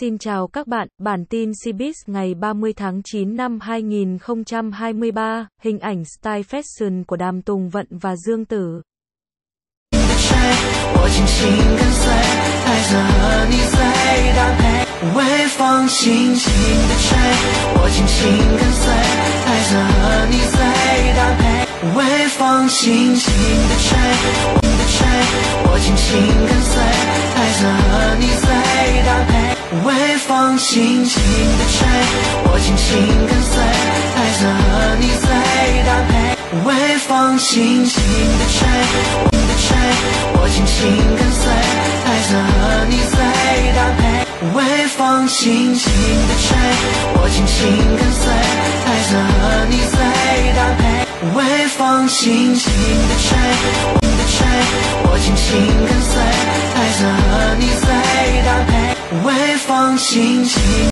Xin chào các bạn, bản tin Cbiz ngày 30 tháng 9 năm 2023, hình ảnh style fashion của Đàm Tùng Vận và Dương Tử. Hãy 我紧微风轻轻的吹，我轻轻跟随，带着和你最搭配。微风轻轻的吹，的吹，我轻轻跟随，带着和你最搭配。微风轻轻的吹，我轻轻跟随，带着和你最搭配。微风轻轻的吹，的吹，我轻轻跟随，带着和你最搭配。微微风轻轻。